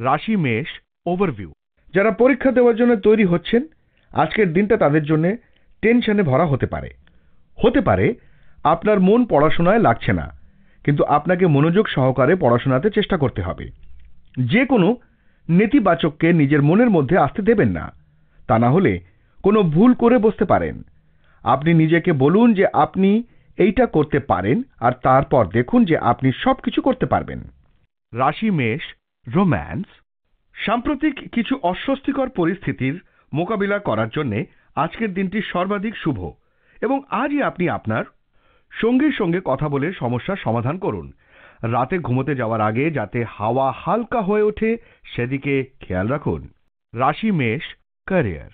রাশি মেষ ওভারভিউ যারা পরীক্ষা দেওয়ার জন্য তৈরি হচ্ছেন আজকের দিনটা তাদের জন্য টেনশনে ভরা হতে পারে। হতে পারে আপনার মন পড়াশোনায় লাগছে না কিন্তু আপনাকে মনোযোগ সহকারে পড়াশোনাতে চেষ্টা করতে হবে। যে কোনো নেতিবাচককে নিজের মনের মধ্যে আসতে দেবেন না তা না হলে কোনো ভুল করে বসতে পারেন। আপনি নিজেকে বলুন যে আপনি এইটা করতে পারেন আর তারপর দেখুন যে আপনি সবকিছু করতে পারবেন। রাশি মেষ রোম্যান্স সাম্প্রতিক কিছু অস্বস্তিকর পরিস্থিতির মোকাবিলা করার জন্য আজকের দিনটি সর্বাধিক শুভ এবং আজই আপনি আপনার সঙ্গীর সঙ্গে কথা বলে সমস্যার সমাধান করুন। রাতে ঘুমোতে যাওয়ার আগে যাতে হাওয়া হালকা হয়ে ওঠে, সেদিকে খেয়াল রাখুন। রাশি মেষ ক্যারিয়ার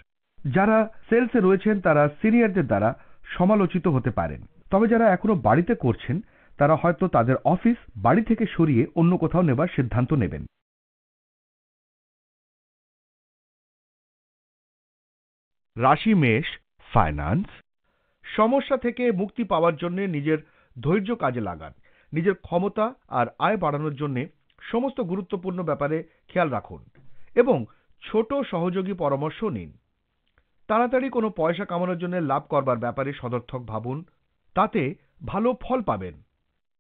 যারা সেলসে রয়েছেন, তারা সিনিয়রদের দ্বারা সমালোচিত হতে পারেন। তবে যারা এখনও বাড়িতে করছেন, তারা হয়তো তাদের অফিস বাড়ি থেকে সরিয়ে অন্য কোথাও নেবার সিদ্ধান্ত নেবেন। রাশি মেষ ফাইন্যান্স সমস্যা থেকে মুক্তি পাওয়ার জন্য নিজের ধৈর্য কাজে লাগান। নিজের ক্ষমতা আর আয় বাড়ানোর জন্য সমস্ত গুরুত্বপূর্ণ ব্যাপারে খেয়াল রাখুন এবং ছোট সহযোগী পরামর্শ নিন। তাড়াতাড়ি কোনো পয়সা কামানোর জন্য লাভ করবার ব্যাপারে সদর্থক ভাবুন, তাতে ভালো ফল পাবেন।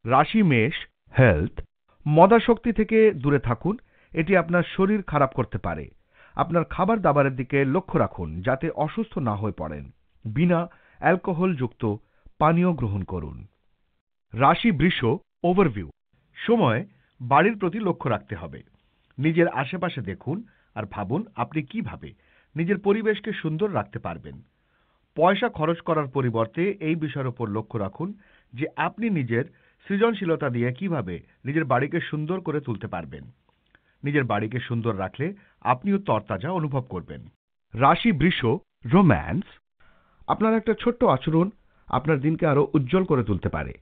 রাশি মেষ হেলথ মদাশক্তি থেকে দূরে থাকুন, এটি আপনার শরীর খারাপ করতে পারে। আপনার খাবার দাবারের দিকে লক্ষ্য রাখুন যাতে অসুস্থ না হয়ে পড়েন। বিনা অ্যালকোহলযুক্ত পানীয় গ্রহণ করুন। রাশি বৃষ ওভারভিউ। সময় বাড়ির প্রতি লক্ষ্য রাখতে হবে। নিজের আশেপাশে দেখুন আর ভাবুন আপনি কীভাবে নিজের পরিবেশকে সুন্দর রাখতে পারবেন। পয়সা খরচ করার পরিবর্তে এই বিষয়ের উপর লক্ষ্য রাখুন যে আপনি নিজের সৃজনশীলতা দিয়ে কীভাবে নিজের বাড়িকে সুন্দর করে তুলতে পারবেন। নিজের বাড়িকে সুন্দর রাখলে আপনিও তরতাজা অনুভব করবেন। রাশি বৃষ, রোম্যান্স। আপনার একটা ছোট্ট আচরণ আপনার দিনকে আরও উজ্জ্বল করে তুলতে পারে।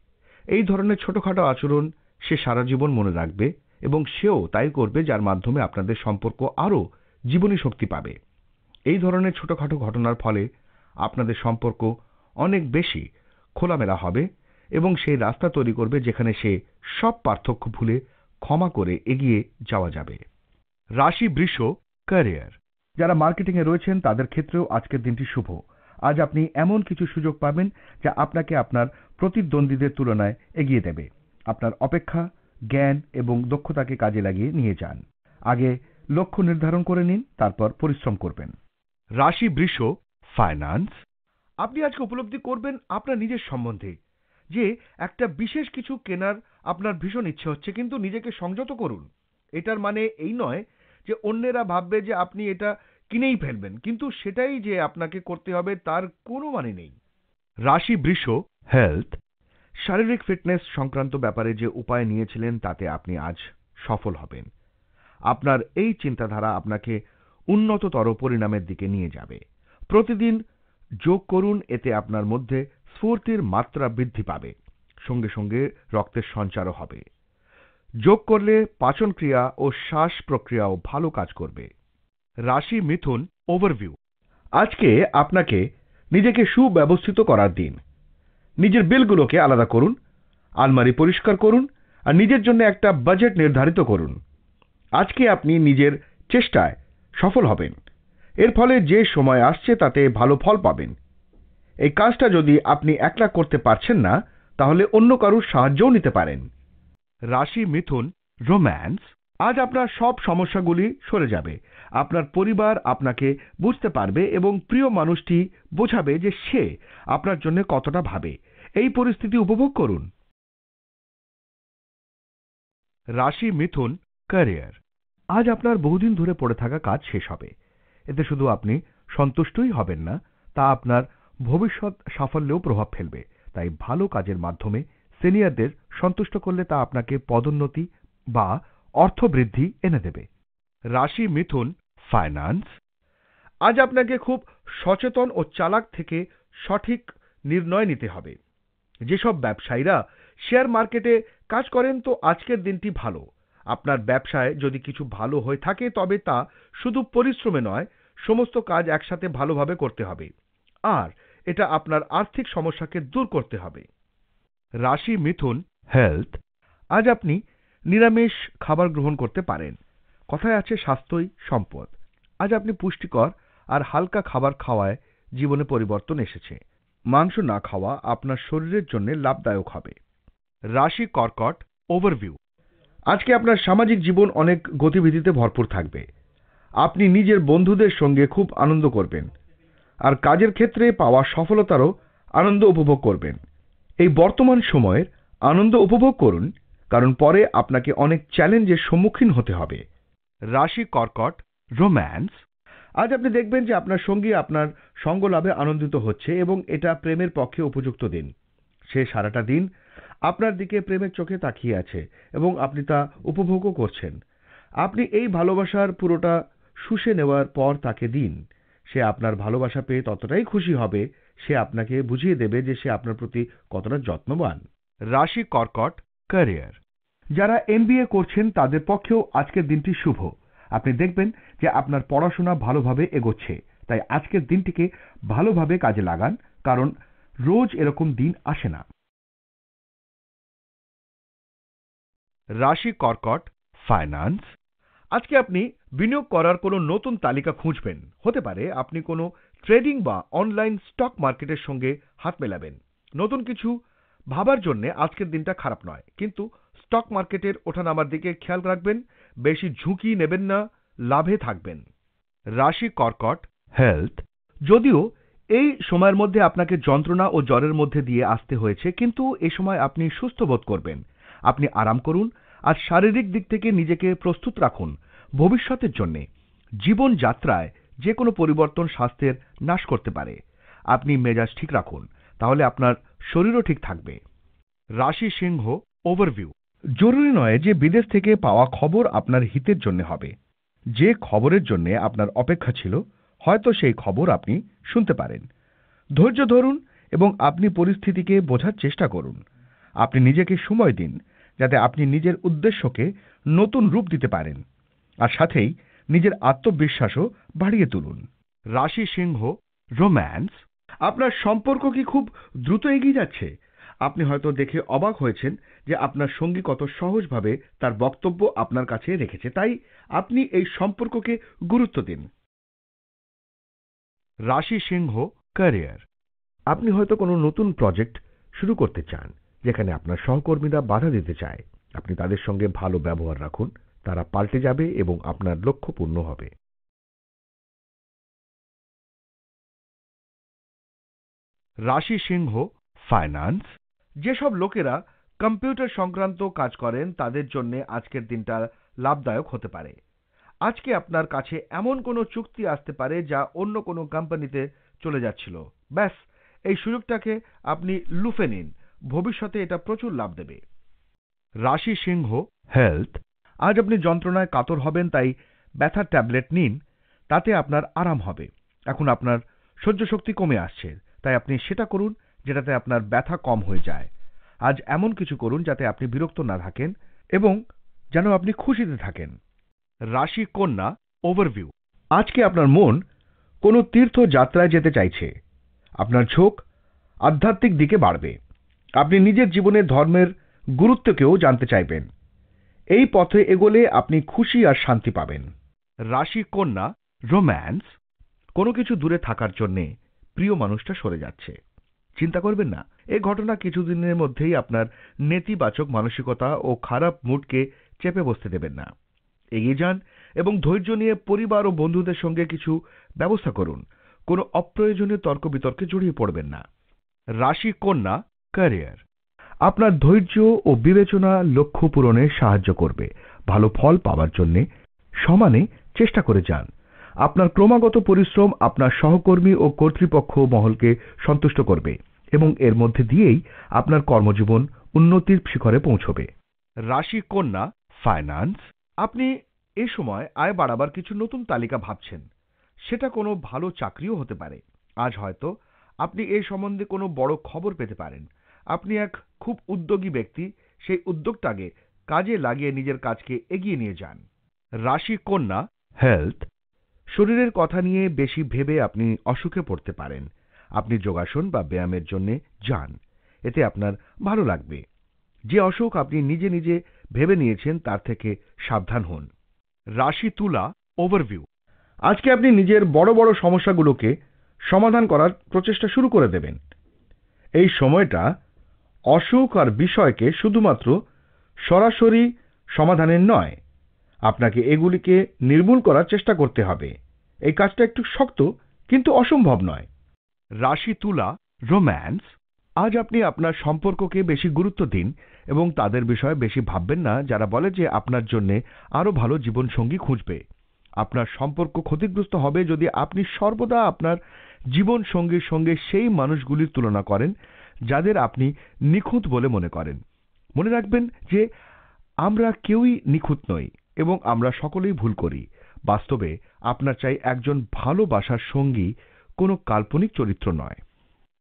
এই ধরনের ছোটখাটো আচরণ সে সারা জীবন মনে রাখবে এবং সেও তাই করবে যার মাধ্যমে আপনাদের সম্পর্ক আরও জীবনী শক্তি পাবে। এই ধরনের ছোটখাটো ঘটনার ফলে আপনাদের সম্পর্ক অনেক বেশি খোলামেলা হবে এবং সেই রাস্তা তৈরি করবে যেখানে সে সব পার্থক্য ভুলে ক্ষমা করে এগিয়ে যাওয়া যাবে। রাশি বৃষ ক্যারিয়ার যারা মার্কেটিংয়ে রয়েছেন, তাদের ক্ষেত্রেও আজকের দিনটি শুভ। আজ আপনি এমন কিছু সুযোগ পাবেন যা আপনাকে আপনার প্রতিদ্বন্দ্বীদের তুলনায় এগিয়ে দেবে। আপনার অপেক্ষা, জ্ঞান এবং দক্ষতাকে কাজে লাগিয়ে নিয়ে যান। আগে লক্ষ্য নির্ধারণ করে নিন, তারপর পরিশ্রম করবেন। রাশি বৃষ ফাইন্যান্স আপনি আজকে উপলব্ধি করবেন আপনার নিজের সম্বন্ধে। যে একটা বিশেষ কিছু কেনার আপনার ভীষণ ইচ্ছে হচ্ছে, কিন্তু নিজেকে সংযত করুন। এটার মানে এই নয় যে অন্যেরা ভাববে যে আপনি এটা কিনেই ফেলবেন, কিন্তু সেটাই যে আপনাকে করতে হবে তার কোনো মানে নেই। রাশি বৃষ হেলথ, শারীরিক ফিটনেস সংক্রান্ত ব্যাপারে যে উপায় নিয়েছিলেন তাতে আপনি আজ সফল হবেন। আপনার এই চিন্তাধারা আপনাকে উন্নততর পরিণামের দিকে নিয়ে যাবে। প্রতিদিন যোগ করুন, এতে আপনার মধ্যে স্ফূর্তির মাত্রা বৃদ্ধি পাবে, সঙ্গে সঙ্গে রক্তের সঞ্চারও হবে। যোগ করলে পাচন ক্রিয়া ও শ্বাস প্রক্রিয়াও ভালো কাজ করবে। রাশি মিথুন ওভারভিউ আজকে আপনাকে নিজেকে সুব্যবস্থিত করার দিন। নিজের বিলগুলোকে আলাদা করুন, আলমারি পরিষ্কার করুন, আর নিজের জন্য একটা বাজেট নির্ধারিত করুন। আজকে আপনি নিজের চেষ্টায় সফল হবেন। এর ফলে যে সময় আসছে তাতে ভালো ফল পাবেন। এই কাজটা যদি আপনি একলা করতে পারছেন না, তাহলে অন্য কারুর সাহায্যও নিতে পারেন। রাশি মিথুন, রোম্যান্স, আজ আপনার সব সমস্যাগুলি সরে যাবে। আপনার পরিবার আপনাকে বুঝতে পারবে এবং প্রিয় মানুষটি বোঝাবে যে সে আপনার জন্য কতটা ভাবে। এই পরিস্থিতি উপভোগ করুন। রাশি মিথুন, ক্যারিয়ার, আজ আপনার বহুদিন ধরে পড়ে থাকা কাজ শেষ হবে। এতে শুধু আপনি সন্তুষ্টই হবেন না, তা আপনার ভবিষ্যৎ সাফল্যেও প্রভাব ফেলবে। তাই ভালো কাজের মাধ্যমে সিনিয়রদের সন্তুষ্ট করলে তা আপনাকে পদোন্নতি বা অর্থবৃদ্ধি এনে দেবে। রাশি মিথুন ফাইন্যান্স। আজ আপনাকে খুব সচেতন ও চালাক থেকে সঠিক নির্ণয় নিতে হবে। যেসব ব্যবসায়ীরা শেয়ার মার্কেটে কাজ করেন তো আজকের দিনটি ভালো। আপনার ব্যবসায় যদি কিছু ভালো হয়ে থাকে তবে তা শুধু পরিশ্রমে নয়, সমস্ত কাজ একসাথে ভালোভাবে করতে হবে। আর এটা আপনার আর্থিক সমস্যাকে দূর করতে হবে। রাশি মিথুন হেলথ আজ আপনি নিরামিষ খাবার গ্রহণ করতে পারেন। কথায় আছে স্বাস্থ্যই সম্পদ। আজ আপনি পুষ্টিকর আর হালকা খাবার খাওয়ায় জীবনে পরিবর্তন এসেছে। মাংস না খাওয়া আপনার শরীরের জন্য লাভদায়ক হবে। রাশি কর্কট ওভারভিউ আজকে আপনার সামাজিক জীবন অনেক গতিবিধিতে ভরপুর থাকবে। আপনি নিজের বন্ধুদের সঙ্গে খুব আনন্দ করবেন। আর কাজের ক্ষেত্রে পাওয়া সফলতারও আনন্দ উপভোগ করবেন। এই বর্তমান সময়ের আনন্দ উপভোগ করুন, কারণ পরে আপনাকে অনেক চ্যালেঞ্জের সম্মুখীন হতে হবে। রাশি কর্কট, রোম্যান্স। আজ আপনি দেখবেন যে আপনার সঙ্গী আপনার সঙ্গ লাভে আনন্দিত হচ্ছে এবং এটা প্রেমের পক্ষে উপযুক্ত দিন। সে সারাটা দিন আপনার দিকে প্রেমের চোখে তাকিয়ে আছে এবং আপনি তা উপভোগও করছেন। আপনি এই ভালোবাসার পুরোটা শুষে নেওয়ার পর তাকে দিন। সে আপনার ভালোবাসা পেয়ে ততটাই খুশি হবে, সে আপনাকে বুঝিয়ে দেবে যে সে আপনার প্রতি কতটা যত্নবান। রাশি কর্কট ক্যারিয়ার যারা এমবিএ করছেন, তাদের পক্ষেও আজকের দিনটি শুভ। আপনি দেখবেন যে আপনার পড়াশোনা ভালোভাবে এগোচ্ছে, তাই আজকের দিনটিকে ভালোভাবে কাজে লাগান, কারণ রোজ এরকম দিন আসে না। রাশি কর্কট ফাইন্যান্স আজকে আপনি বিনিয়োগ করার কোনো নতুন তালিকা খুঁজবেন। হতে পারে আপনি কোনো ট্রেডিং বা অনলাইন স্টক মার্কেটের সঙ্গে হাত মেলাবেন। নতুন কিছু ভাবার জন্য আজকের দিনটা খারাপ নয়, কিন্তু স্টক মার্কেটের ওঠানামার দিকে খেয়াল রাখবেন, বেশি ঝুঁকি নেবেন না, লাভে থাকবেন। রাশি কর্কট হেলথ, যদিও এই সময়ের মধ্যে আপনাকে যন্ত্রণা ও জ্বরের মধ্যে দিয়ে আসতে হয়েছে, কিন্তু এ সময় আপনি সুস্থ বোধ করবেন। আপনি আরাম করুন আর শারীরিক দিক থেকে নিজেকে প্রস্তুত রাখুন। ভবিষ্যতের জন্যে জীবনযাত্রায় যে কোনো পরিবর্তন স্বাস্থ্যের নাশ করতে পারে। আপনি মেজাজ ঠিক রাখুন, তাহলে আপনার শরীরও ঠিক থাকবে। রাশি সিংহ ওভারভিউ জরুরি নয় যে বিদেশ থেকে পাওয়া খবর আপনার হিতের জন্য হবে। যে খবরের জন্য আপনার অপেক্ষা ছিল, হয়তো সেই খবর আপনি শুনতে পারেন। ধৈর্য ধরুন এবং আপনি পরিস্থিতিকে বোঝার চেষ্টা করুন। আপনি নিজেকে সময় দিন, যাতে আপনি নিজের উদ্দেশ্যকে নতুন রূপ দিতে পারেন। আর সাথেই নিজের আত্মবিশ্বাসও বাড়িয়ে তুলুন। রাশি সিংহ, রোম্যান্স, আপনার সম্পর্ক কি খুব দ্রুত এগিয়ে যাচ্ছে? আপনি হয়তো দেখে অবাক হয়েছেন যে আপনার সঙ্গী কত সহজভাবে তার বক্তব্য আপনার কাছে রেখেছে। তাই আপনি এই সম্পর্ককে গুরুত্ব দিন। রাশি সিংহ, ক্যারিয়ার। আপনি হয়তো কোনো নতুন প্রজেক্ট শুরু করতে চান, যেখানে আপনার সহকর্মীরা বাধা দিতে চায়। আপনি তাদের সঙ্গে ভালো ব্যবহার রাখুন। তারা পাল্টে যাবে এবং আপনার লক্ষ্য পূর্ণ হবে। রাশি সিংহ, ফাইন্যান্স, যেসব লোকেরা কম্পিউটার সংক্রান্ত কাজ করেন, তাদের জন্য আজকের দিনটা লাভদায়ক হতে পারে। আজকে আপনার কাছে এমন কোনো চুক্তি আসতে পারে যা অন্য কোনো কোম্পানিতে চলে যাচ্ছিল। ব্যাস, এই সুযোগটাকে আপনি লুফে নিন। ভবিষ্যতে এটা প্রচুর লাভ দেবে। রাশি সিংহ, হেলথ আজ আপনি যন্ত্রণায় কাতর হবেন, তাই ব্যথার ট্যাবলেট নিন, তাতে আপনার আরাম হবে। এখন আপনার সহ্য শক্তি কমে আসছে, তাই আপনি সেটা করুন যেটাতে আপনার ব্যথা কম হয়ে যায়। আজ এমন কিছু করুন যাতে আপনি বিরক্ত না থাকেন এবং যেন আপনি খুশিতে থাকেন। রাশি কন্যা ওভারভিউ আজকে আপনার মন কোনো তীর্থ যাত্রায় যেতে চাইছে। আপনার ঝোঁক আধ্যাত্মিক দিকে বাড়বে। আপনি নিজের জীবনে ধর্মের গুরুত্বকেও জানতে চাইবেন। এই পথে এগোলে আপনি খুশি আর শান্তি পাবেন। রাশি কন্যা, রোম্যান্স, কোনো কিছু দূরে থাকার জন্যে প্রিয় মানুষটা সরে যাচ্ছে। চিন্তা করবেন না এই ঘটনা কিছুদিনের মধ্যেই আপনার নেতিবাচক মানসিকতা ও খারাপ মুডকে চেপে বসতে দেবেন না। এগিয়ে যান এবং ধৈর্য নিয়ে পরিবার ও বন্ধুদের সঙ্গে কিছু ব্যবস্থা করুন। কোনো অপ্রয়োজনীয় তর্ক বিতর্কে জড়িয়ে পড়বেন না। রাশি কন্যা, ক্যারিয়ার। আপনার ধৈর্য ও বিবেচনা লক্ষ্য পূরণে সাহায্য করবে। ভালো ফল পাওয়ার জন্য সমানে চেষ্টা করে যান। আপনার ক্রমাগত পরিশ্রম আপনার সহকর্মী ও কর্তৃপক্ষ মহলকে সন্তুষ্ট করবে এবং এর মধ্যে দিয়েই আপনার কর্মজীবন উন্নতির শিখরে পৌঁছবে। রাশি কন্যা ফাইন্যান্স আপনি এ সময় আয় বাড়াবার কিছু নতুন তালিকা ভাবছেন। সেটা কোনো ভালো চাকরিও হতে পারে। আজ হয়তো আপনি এ সম্বন্ধে কোনো বড় খবর পেতে পারেন। আপনি এক খুব উদ্যোগী ব্যক্তি, সেই উদ্যোগটাকে কাজে লাগিয়ে নিজের কাজকে এগিয়ে নিয়ে যান। রাশি কন্যা হেলথ শরীরের কথা নিয়ে বেশি ভেবে আপনি অসুখে পড়তে পারেন। আপনি যোগাসন বা ব্যায়ামের জন্য যান। এতে আপনার ভালো লাগবে। যে অসুখ আপনি নিজে নিজে ভেবে নিয়েছেন, তার থেকে সাবধান হন। রাশি তুলা ওভারভিউ আজকে আপনি নিজের বড় বড় সমস্যাগুলোকে সমাধান করার প্রচেষ্টা শুরু করে দেবেন। এই সময়টা অসুখ আর বিষয়কে শুধুমাত্র সরাসরি সমাধানের নয়, আপনাকে এগুলিকে নির্মূল করার চেষ্টা করতে হবে। এই কাজটা একটু শক্ত কিন্তু অসম্ভব নয়। রাশি তুলা, রোম্যান্স, আজ আপনি আপনার সম্পর্ককে বেশি গুরুত্ব দিন এবং তাদের বিষয়ে বেশি ভাববেন না, যারা বলে যে আপনার জন্য আরও ভালো জীবনসঙ্গী খুঁজবে। আপনার সম্পর্ক ক্ষতিগ্রস্ত হবে যদি আপনি সর্বদা আপনার জীবন সঙ্গীর সঙ্গে সেই মানুষগুলির তুলনা করেন যাদের আপনি নিখুঁত বলে মনে করেন। মনে রাখবেন যে আমরা কেউই নিখুঁত নই এবং আমরা সকলেই ভুল করি। বাস্তবে আপনার চাই একজন ভালোবাসার সঙ্গী কোনো কাল্পনিক চরিত্র নয়।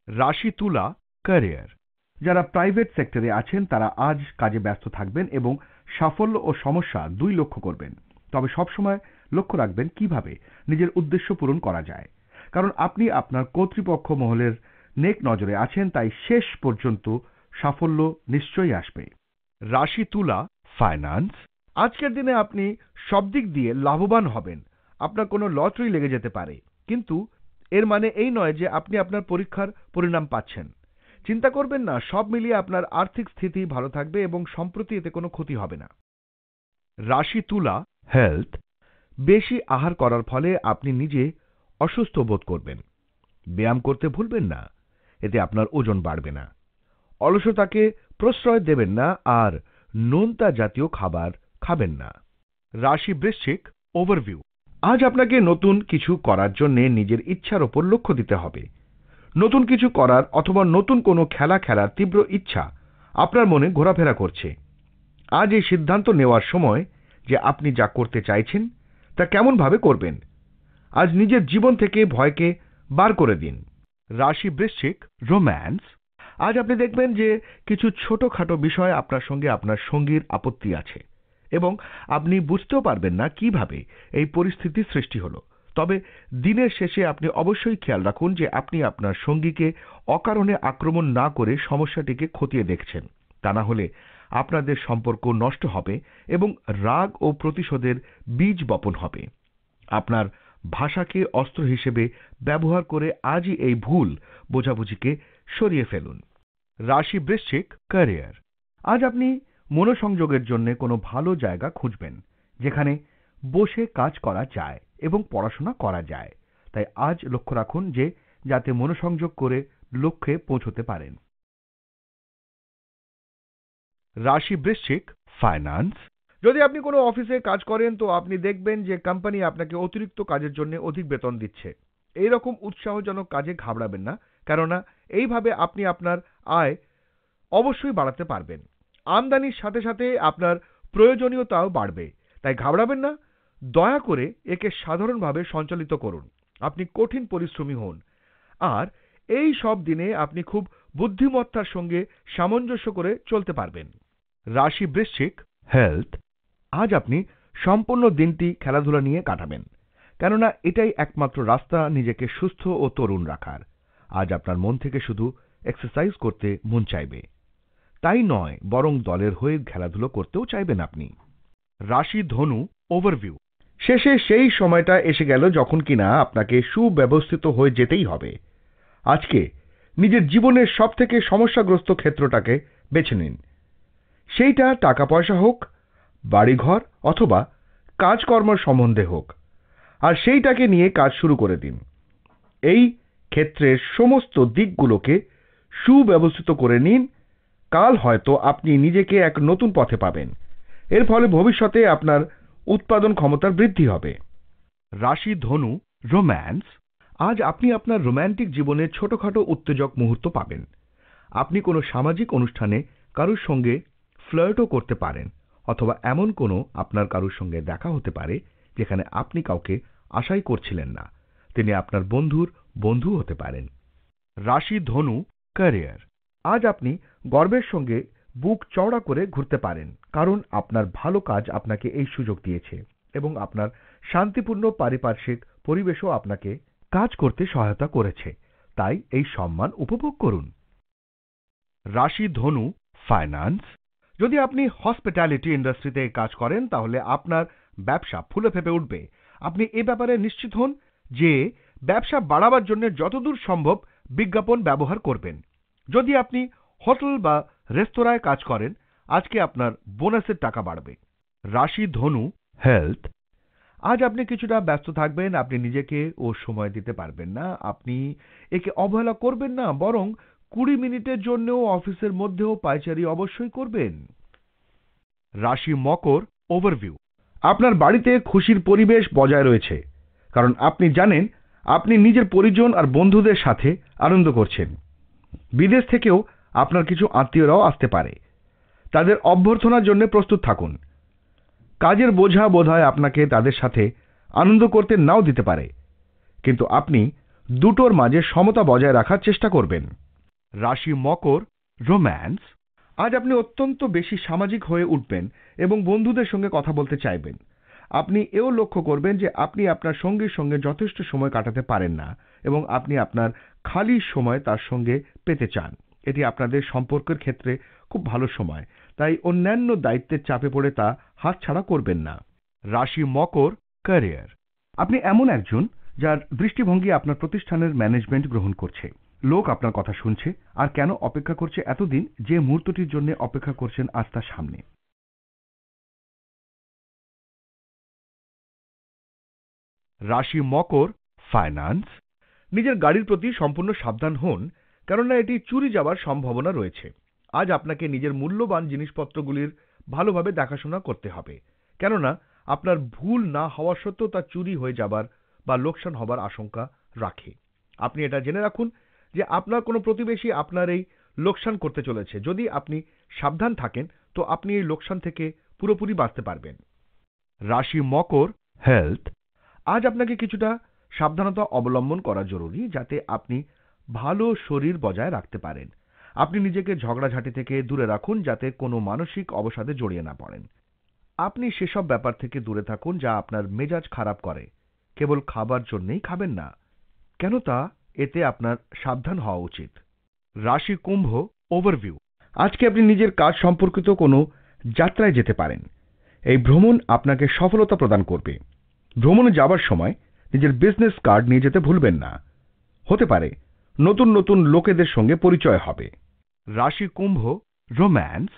রাশি তুলা ক্যারিয়ার। যারা প্রাইভেট সেক্টরে আছেন, তারা আজ কাজে ব্যস্ত থাকবেন এবং সাফল্য ও সমস্যা দুই লক্ষ্য করবেন। তবে সবসময় লক্ষ্য রাখবেন কীভাবে নিজের উদ্দেশ্য পূরণ করা যায়। কারণ আপনি আপনার কর্তৃপক্ষ মহলের নেক নজরে আছেন, তাই শেষ পর্যন্ত সাফল্য নিশ্চয়ই আসবে। রাশি তুলা ফাইন্যান্স। আজকের দিনে আপনি সব দিক দিয়ে লাভবান হবেন। আপনার কোনো লটারি লেগে যেতে পারে। কিন্তু এর মানে এই নয় যে আপনি আপনার পরীক্ষার পরিণাম পাচ্ছেন। চিন্তা করবেন না, সব মিলিয়ে আপনার আর্থিক স্থিতি ভালো থাকবে এবং সম্প্রতি এতে কোনো ক্ষতি হবে না। রাশি তুলা হেলথ। বেশি আহার করার ফলে আপনি নিজে অসুস্থ বোধ করবেন। ব্যায়াম করতে ভুলবেন না। এতে আপনার ওজন বাড়বে না। অলসতাকে প্রশ্রয় দেবেন না আর নোনতা জাতীয় খাবার খাবেন না। রাশি বৃশ্চিক ওভারভিউ আজ আপনাকে নতুন কিছু করার জন্য নিজের ইচ্ছার ওপর লক্ষ্য দিতে হবে। নতুন কিছু করার অথবা নতুন কোনো খেলা খেলার তীব্র ইচ্ছা আপনার মনে ঘোরাফেরা করছে। আজ এই সিদ্ধান্ত নেওয়ার সময় যে আপনি যা করতে চাইছেন, তা কেমনভাবে করবেন, আজ নিজের জীবন থেকে ভয়কে বার করে দিন। রাশি বৃশ্চিক রোম্যান্স আজ আপনি দেখবেন যে কিছু ছোটখাটো বিষয় আপনার সঙ্গে আপনার সঙ্গীর আপত্তি আছে এবং আপনি বুঝতেও পারবেন না কীভাবে এই পরিস্থিতি সৃষ্টি হলো। তবে দিনের শেষে আপনি অবশ্যই খেয়াল রাখুন যে আপনি আপনার সঙ্গীকে অকারণে আক্রমণ না করে সমস্যাটিকে খতিয়ে দেখছেন। তা না হলে আপনাদের সম্পর্ক নষ্ট হবে এবং রাগ ও প্রতিশোধের বীজ বপন হবে। আপনার ভাষাকে অস্ত্র হিসেবে ব্যবহার করে আজই এই ভুল বোঝাবুঝিকে সরিয়ে ফেলুন। রাশি বৃশ্চিক ক্যারিয়ার আজ আপনি মনোসংযোগের জন্য কোনো ভালো জায়গা খুঁজবেন, যেখানে বসে কাজ করা যায় এবং পড়াশোনা করা যায়। তাই আজ লক্ষ্য রাখুন যে, যাতে মনোসংযোগ করে লক্ষ্যে পৌঁছতে পারেন। রাশি বৃশ্চিক ফাইন্যান্স যদি আপনি কোনো অফিসে কাজ করেন, তো আপনি দেখবেন যে কোম্পানি আপনাকে অতিরিক্ত কাজের জন্য অধিক বেতন দিচ্ছে। এই রকম উৎসাহজনক কাজে ঘাবড়াবেন না, কেননা এইভাবে আপনি আপনার আয় অবশ্যই বাড়াতে পারবেন। আমদানির সাথে সাথে আপনার প্রয়োজনীয়তাও বাড়বে। তাই ঘাবড়াবেন না, দয়া করে একে সাধারণভাবে সঞ্চালিত করুন। আপনি কঠিন পরিশ্রমী হন। আর এই সব দিনে আপনি খুব বুদ্ধিমত্তার সঙ্গে সামঞ্জস্য করে চলতে পারবেন। রাশি বৃশ্চিক হেলথ আজ আপনি সম্পূর্ণ দিনটি খেলাধুলা নিয়ে কাটাবেন, কেননা এটাই একমাত্র রাস্তা নিজেকে সুস্থ ও তরুণ রাখার। আজ আপনার মন থেকে শুধু এক্সারসাইজ করতে মন চাইবে। তাই নয়, বরং দলের হয়ে খেলাধুলো করতেও চাইবেন আপনি। রাশি ধনু ওভারভিউ শেষে সেই সময়টা এসে গেল যখন কিনা আপনাকে সুব্যবস্থিত হয়ে যেতেই হবে। আজকে নিজের জীবনের সবথেকে সমস্যাগ্রস্ত ক্ষেত্রটাকে বেছে নিন। সেইটা টাকা পয়সা হোক বাড়িঘর অথবা কাজকর্মের সম্বন্ধে হোক। আর সেইটাকে নিয়ে কাজ শুরু করে দিন। এই ক্ষেত্রের সমস্ত দিকগুলোকে সুব্যবস্থিত করে নিন। কাল হয়তো আপনি নিজেকে এক নতুন পথে পাবেন। এর ফলে ভবিষ্যতে আপনার উৎপাদন ক্ষমতার বৃদ্ধি হবে। রাশি, ধনু, রোম্যান্স, আজ আপনি আপনার রোম্যান্টিক জীবনে ছোটখাটো উত্তেজক মুহূর্ত পাবেন। আপনি কোনো সামাজিক অনুষ্ঠানে কারুর সঙ্গে ফ্লার্টও করতে পারেন। অথবা এমন কোনো আপনার কারুর সঙ্গে দেখা হতে পারে যেখানে আপনি কাউকে আশাই করছিলেন না। তিনি আপনার বন্ধুর বন্ধু হতে পারেন। রাশি ধনু ক্যারিয়ার আজ আপনি গর্বের সঙ্গে বুক চওড়া করে ঘুরতে পারেন, কারণ আপনার ভালো কাজ আপনাকে এই সুযোগ দিয়েছে এবং আপনার শান্তিপূর্ণ পারিপার্শ্বিক পরিবেশও আপনাকে কাজ করতে সহায়তা করেছে। তাই এই সম্মান উপভোগ করুন। রাশি ধনু ফাইন্যান্স যদি আপনি হসপিটালিটি ইন্ডাস্ট্রিতে কাজ করেন, তাহলে আপনার ব্যবসা ফুলে ফেপে উঠবে। আপনি এ ব্যাপারে নিশ্চিত হন যে ব্যবসা বাড়াবার জন্য যতদূর সম্ভব বিজ্ঞাপন ব্যবহার করবেন। যদি আপনি হোটেল বা রেস্তোরাঁয় কাজ করেন, আজকে আপনার বোনাসের টাকা বাড়বে। রাশি, ধনু হেলথ আজ আপনি কিছুটা ব্যস্ত থাকবেন, আপনি নিজেকে ও সময় দিতে পারবেন না, আপনি একে অবহেলা করবেন না, বরং কুড়ি মিনিটের জন্যও অফিসের মধ্যেও পায়চারি অবশ্যই করবেন। রাশি মকর ওভারভিউ আপনার বাড়িতে খুশির পরিবেশ বজায় রয়েছে, কারণ আপনি জানেন, আপনি নিজের পরিজন আর বন্ধুদের সাথে আনন্দ করছেন। বিদেশ থেকেও আপনার কিছু আত্মীয়রাও আসতে পারে। তাদের অভ্যর্থনার জন্য প্রস্তুত থাকুন। কাজের বোঝা বোধহয় আপনাকে তাদের সাথে আনন্দ করতে নাও দিতে পারে, কিন্তু আপনি দুটোর মাঝে সমতা বজায় রাখার চেষ্টা করবেন। রাশি মকর, রোম্যান্স। আজ আপনি অত্যন্ত বেশি সামাজিক হয়ে উঠবেন এবং বন্ধুদের সঙ্গে কথা বলতে চাইবেন। আপনি এও লক্ষ্য করবেন যে আপনি আপনার সঙ্গীর সঙ্গে যথেষ্ট সময় কাটাতে পারেন না এবং আপনি আপনার খালি সময় তার সঙ্গে পেতে চান। এটি আপনাদের সম্পর্কের ক্ষেত্রে খুব ভালো সময়, তাই অন্যান্য দায়িত্বের চাপে পড়ে তা হাতছাড়া করবেন না। রাশি মকর, ক্যারিয়ার। আপনি এমন একজন যার দৃষ্টিভঙ্গি আপনার প্রতিষ্ঠানের ম্যানেজমেন্ট গ্রহণ করছে। লোক আপনার কথা শুনছে আর কেন অপেক্ষা করছে এতদিন যে মুহূর্তটির জন্য অপেক্ষা করছেন আজ তার সামনে। রাশি মকর ফাইন্যান্স নিজের গাড়ির প্রতি সম্পূর্ণ সাবধান হন, কেননা এটি চুরি যাওয়ার সম্ভাবনা রয়েছে। আজ আপনাকে নিজের মূল্যবান জিনিসপত্রগুলির ভালোভাবে দেখাশোনা করতে হবে, কেননা আপনার ভুল না হওয়া সত্ত্বেও তা চুরি হয়ে যাবার বা লোকসান হবার আশঙ্কা রাখে। আপনি এটা জেনে রাখুন যে আপনার কোনো প্রতিবেশী আপনার এই লোকসান করতে চলেছে। যদি আপনি সাবধান থাকেন, তো আপনি এই লোকসান থেকে পুরোপুরি বাঁচতে পারবেন। রাশি মকর হেলথ আজ আপনাকে কিছুটা সাবধানতা অবলম্বন করা জরুরি যাতে আপনি ভালো শরীর বজায় রাখতে পারেন। আপনি নিজেকে ঝগড়াঝাঁটি থেকে দূরে রাখুন যাতে কোনো মানসিক অবসাদে জড়িয়ে না পড়েন। আপনি সেসব ব্যাপার থেকে দূরে থাকুন যা আপনার মেজাজ খারাপ করে। কেবল খাবার জন্যেই খাবেন না। কেন তা? এতে আপনার সাবধান হওয়া উচিত। রাশি কুম্ভ ওভারভিউ আজকে আপনি নিজের কাজ সম্পর্কিত কোনো যাত্রায় যেতে পারেন। এই ভ্রমণ আপনাকে সফলতা প্রদান করবে। ভ্রমণে যাবার সময় নিজের বিজনেস কার্ড নিয়ে যেতে ভুলবেন না। হতে পারে, নতুন নতুন লোকেদের সঙ্গে পরিচয় হবে। রাশি কুম্ভ রোম্যান্স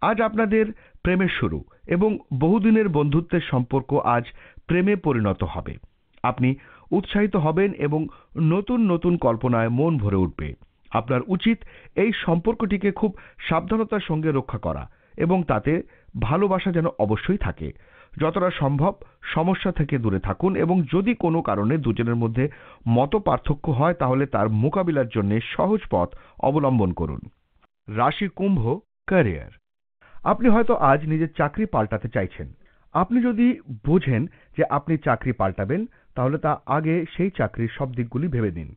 আজ আপনাদের প্রেমের শুরু এবং বহুদিনের বন্ধুত্বের সম্পর্ক আজ প্রেমে পরিণত হবে। আপনি উৎসাহিত হবেন এবং নতুন নতুন কল্পনায় মন ভরে উঠবে। আপনার উচিত এই সম্পর্কটিকে খুব সাবধানতার সঙ্গে রক্ষা করা এবং তাতে ভালোবাসা যেন অবশ্যই থাকে। যতটা সম্ভব সমস্যা থেকে দূরে থাকুন এবং যদি কোনো কারণে দুজনের মধ্যে মত পার্থক্য হয়, তাহলে তার মোকাবিলার জন্য সহজ পথ অবলম্বন করুন। রাশি কুম্ভ, ক্যারিয়ার। আপনি হয়তো আজ নিজের চাকরি পাল্টাতে চাইছেন। আপনি যদি বোঝেন যে আপনি চাকরি পাল্টাবেন, তাহলে তা আগে সেই চাকরির সব দিকগুলি ভেবে দিন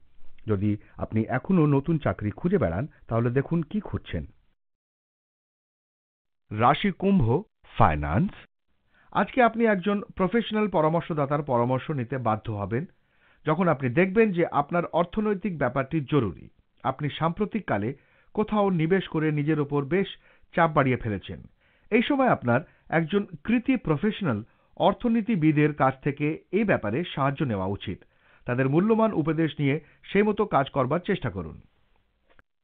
যদি আপনি এখনও নতুন চাকরি খুঁজে বেড়ান, তাহলে দেখুন কি খুঁজছেন। রাশি কুম্ভ ফাইন্যান্স আজকে আপনি একজন প্রফেশনাল পরামর্শদাতার পরামর্শ নিতে বাধ্য হবেন, যখন আপনি দেখবেন যে আপনার অর্থনৈতিক ব্যাপারটি জরুরি। আপনি সাম্প্রতিককালে কোথাও নিবেশ করে নিজের ওপর বেশ চাপ বাড়িয়ে ফেলেছেন। এই সময় আপনার একজন কৃতি প্রফেশনাল অর্থনীতিবিদের কাছ থেকে এ ব্যাপারে সাহায্য নেওয়া উচিত। তাদের মূল্যবান উপদেশ নিয়ে সেই মতো কাজ করবার চেষ্টা করুন।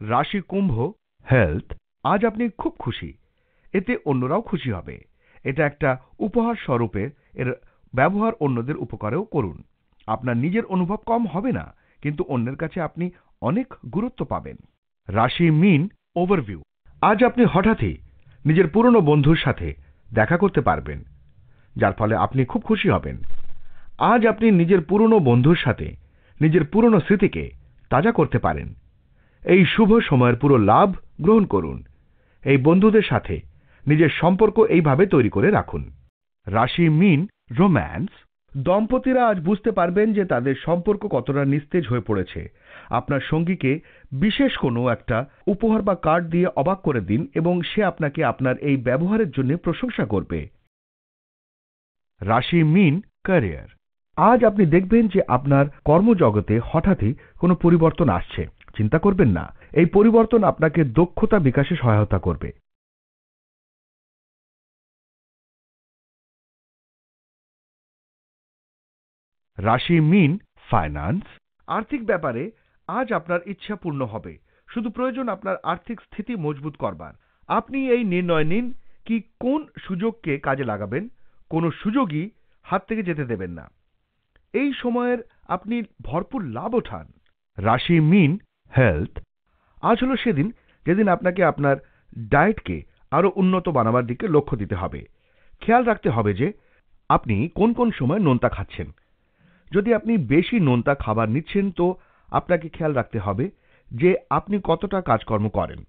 রাশি কুম্ভ হেলথ, আজ আপনি খুব খুশি। এতে অন্যরাও খুশি হবে। এটা একটা উপহার স্বরূপে এর ব্যবহার অন্যদের উপকারেও করুন। আপনার নিজের অনুভব কম হবে না, কিন্তু অন্যের কাছে আপনি অনেক গুরুত্ব পাবেন। রাশি মিন ওভারভিউ, আজ আপনি হঠাৎই নিজের পুরনো বন্ধুর সাথে দেখা করতে পারবেন, যার ফলে আপনি খুব খুশি হবেন। আজ আপনি নিজের পুরনো বন্ধুর সাথে, নিজের পুরনো স্মৃতিকে তাজা করতে পারেন। এই শুভ সময়ের পুরো লাভ গ্রহণ করুন। এই বন্ধুদের সাথে নিজের সম্পর্ক এইভাবে তৈরি করে রাখুন। রাশি মিন, রোম্যান্স। দম্পতিরা আজ বুঝতে পারবেন যে তাদের সম্পর্ক কতটা নিস্তেজ হয়ে পড়েছে। আপনার সঙ্গীকে বিশেষ কোনো একটা উপহার বা কার্ড দিয়ে অবাক করে দিন এবং সে আপনাকে আপনার এই ব্যবহারের জন্য প্রশংসা করবে। রাশি মিন ক্যারিয়ার আজ আপনি দেখবেন যে আপনার কর্মজগতে হঠাৎই কোনো পরিবর্তন আসছে। চিন্তা করবেন না, এই পরিবর্তন আপনাকে দক্ষতা বিকাশে সহায়তা করবে। রাশি মিন ফাইন্যান্স আর্থিক ব্যাপারে আজ আপনার ইচ্ছা পূর্ণ হবে। শুধু প্রয়োজন আপনার আর্থিক স্থিতি মজবুত করবার। আপনি এই নির্ণয় নিন কি কোন সুযোগকে কাজে লাগাবেন, কোনো সুযোগই হাত থেকে যেতে দেবেন না। এই সময়ের আপনি ভরপুর লাভ ওঠান। রাশি মিন হেলথ। আজ হলো সেদিন যেদিন আপনাকে আপনার ডায়েটকে আরও উন্নত বানাবার দিকে লক্ষ্য দিতে হবে। খেয়াল রাখতে হবে যে আপনি কোন কোন সময় নোনতা খাচ্ছেন। যদি আপনি বেশি নোনতা খাবার নিচ্ছেন তো আপনাকে খেয়াল রাখতে হবে যে আপনি কতটা কাজকর্ম করেন।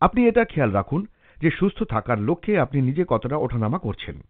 আপনি এটা খেয়াল রাখুন যে সুস্থ থাকার লক্ষ্যে আপনি নিজে কতটা ওঠানামা করছেন।